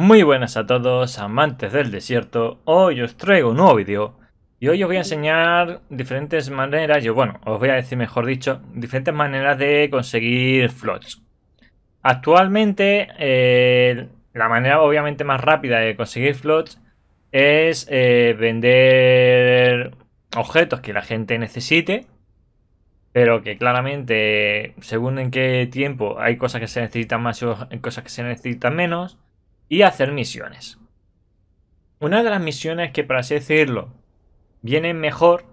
Muy buenas a todos, amantes del desierto. Hoy os traigo un nuevo vídeo y hoy os voy a enseñar diferentes maneras, yo bueno, os voy a decir mejor dicho, diferentes maneras de conseguir flots. Actualmente, eh, la manera obviamente más rápida de conseguir flots es eh, vender objetos que la gente necesite, pero que claramente, según en qué tiempo, hay cosas que se necesitan más y cosas que se necesitan menos y hacer misiones. Una de las misiones que, por así decirlo, vienen mejor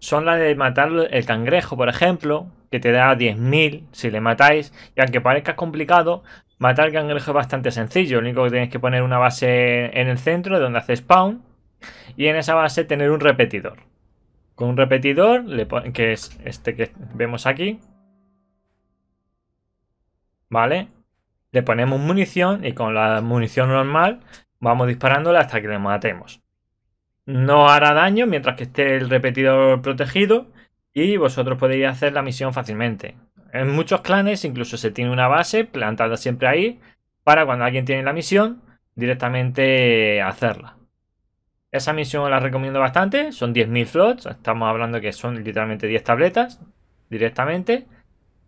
son las de matar el cangrejo, por ejemplo, que te da 10.000 si le matáis. Y aunque parezca complicado, matar el cangrejo es bastante sencillo. Lo único que tienes que poner una base en el centro donde hace spawn. Y en esa base tener un repetidor. Con un repetidor, que es este que vemos aquí. ¿Vale? Le ponemos munición y con la munición normal vamos disparándole hasta que le matemos. No hará daño mientras que esté el repetidor protegido y vosotros podéis hacer la misión fácilmente. En muchos clanes incluso se tiene una base plantada siempre ahí para cuando alguien tiene la misión directamente hacerla. Esa misión la recomiendo bastante, son 10.000 flots, estamos hablando que son literalmente 10 tabletas directamente.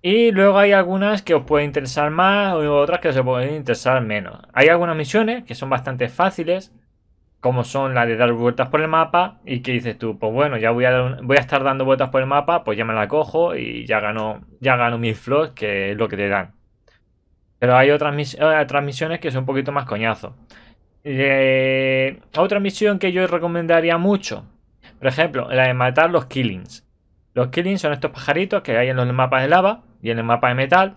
Y luego hay algunas que os pueden interesar más y otras que os pueden interesar menos. Hay algunas misiones que son bastante fáciles, como son las de dar vueltas por el mapa y que dices tú, pues bueno, ya voy a, voy a estar dando vueltas por el mapa, pues ya me la cojo y ya gano, ya gano mil flots, que es lo que te dan. Pero hay otras, otras misiones que son un poquito más coñazo. Eh, otra misión que yo recomendaría mucho, por ejemplo, la de matar los killings. Los killings son estos pajaritos que hay en los mapas de lava y en el mapa de metal.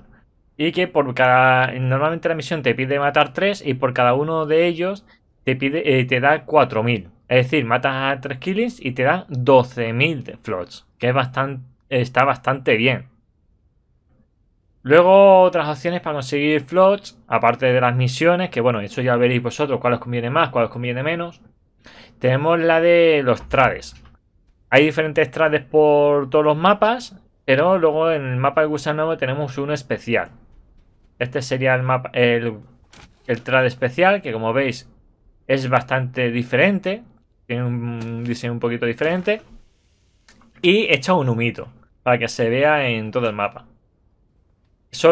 Y que por cada. Normalmente la misión te pide matar 3 y por cada uno de ellos te pide eh, te da 4000. Es decir, matas a 3 killings y te da 12.000 flots. Que es bastante, está bastante bien. Luego otras opciones para conseguir flots, aparte de las misiones, que bueno, eso ya veréis vosotros cuál os conviene más, cuál os conviene menos. Tenemos la de los trades. Hay diferentes trades por todos los mapas pero luego en el mapa de gusano tenemos uno especial. Este sería el mapa, el, el especial, que como veis es bastante diferente. Tiene un diseño un poquito diferente. Y echa un humito, para que se vea en todo el mapa.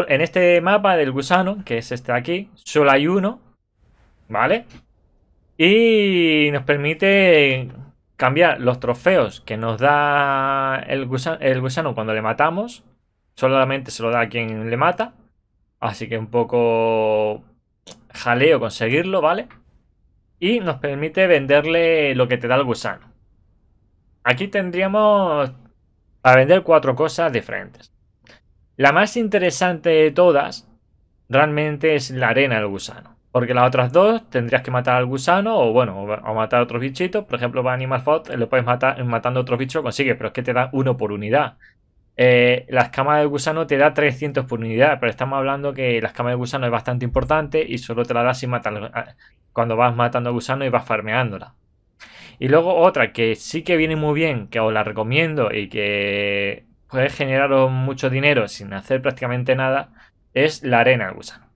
en este mapa del gusano, que es este de aquí, solo hay uno. ¿Vale? Y nos permite cambiar los trofeos que nos da el gusano, cuando le matamos. Solamente se lo da a quien le mata. Así que un poco jaleo conseguirlo, ¿vale? Y nos permite venderle lo que te da el gusano. Aquí tendríamos para vender cuatro cosas diferentes. La más interesante de todas realmente es la arena del gusano. Porque las otras dos tendrías que matar al gusano o bueno, o matar a otros bichitos. Por ejemplo, para Animal Food lo puedes matar matando a otros bichos, consigues, pero es que te da uno por unidad. Eh, la escama del gusano te da 300 por unidad, pero estamos hablando que la escama del gusano es bastante importante y solo te la das si matas cuando vas matando al gusano y vas farmeándola. Y luego otra que sí que viene muy bien, que os la recomiendo y que puede generaros mucho dinero sin hacer prácticamente nada, es la arena del gusano.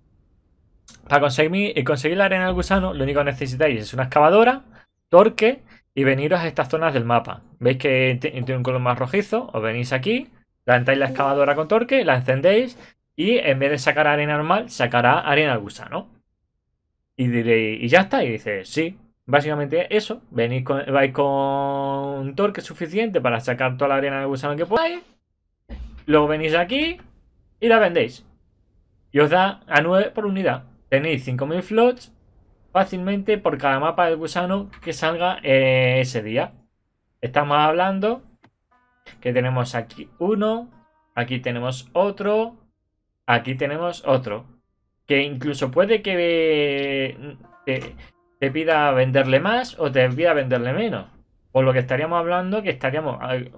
Para conseguir, eh, conseguir la arena del gusano, lo único que necesitáis es una excavadora, torque y veniros a estas zonas del mapa. Veis que tiene un color más rojizo, os venís aquí, levantáis la excavadora con torque, la encendéis y en vez de sacar arena normal, sacará arena al gusano. Y diréis, y ya está, y dice, sí, básicamente eso, venís con, vais con torque suficiente para sacar toda la arena del gusano que podáis, luego venís aquí y la vendéis. Y os da a 9 por unidad. Tenéis 5000 flots fácilmente por cada mapa del gusano que salga eh, ese día. Estamos hablando que tenemos aquí uno, aquí tenemos otro, aquí tenemos otro. Que incluso puede que te, pida venderle más o te pida venderle menos. Por lo que estaríamos hablando que estaríamos eh,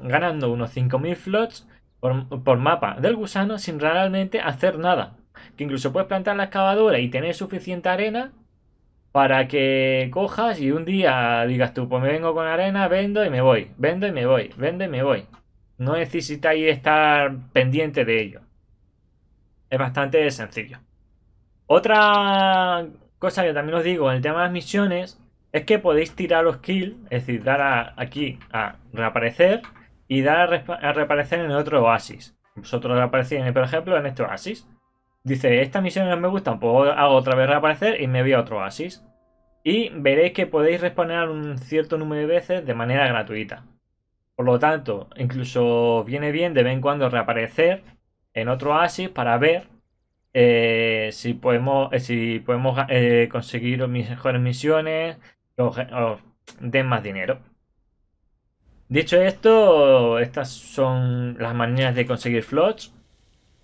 ganando unos 5000 flots por mapa del gusano sin realmente hacer nada que incluso puedes plantar la excavadora y tener suficiente arena para que cojas y un día digas tú, pues me vengo con arena, vendo y me voy, vendo y me voy, vendo y me voy. No necesitáis estar pendiente de ello. Es bastante sencillo. Otra cosa que también os digo en el tema de las misiones es que podéis tirar los kills, es decir, dar aquí a reaparecer y dar a, reaparecer en otro oasis. Vosotros reaparecéis, por ejemplo, en este oasis. Dice, estas misiones no me gustan, pues hago otra vez reaparecer y me voy a otro oasis. Y veréis que podéis responder un cierto número de veces de manera gratuita. Por lo tanto, incluso viene bien de vez en cuando reaparecer en otro oasis para ver eh, si podemos, eh, si podemos eh, conseguir mejores misiones o, den más dinero. Dicho esto, estas son las maneras de conseguir flots.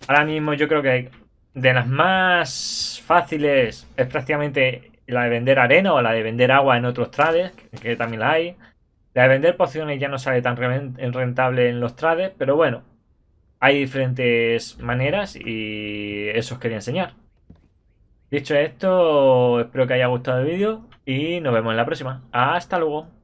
Ahora mismo yo creo que de las más fáciles es prácticamente la de vender arena o la de vender agua en otros trades, que también la hay. La de vender pociones ya no sale tan rentable en los trades, pero bueno, hay diferentes maneras y eso os quería enseñar. Dicho esto, espero que haya gustado el vídeo y nos vemos en la próxima. Hasta luego.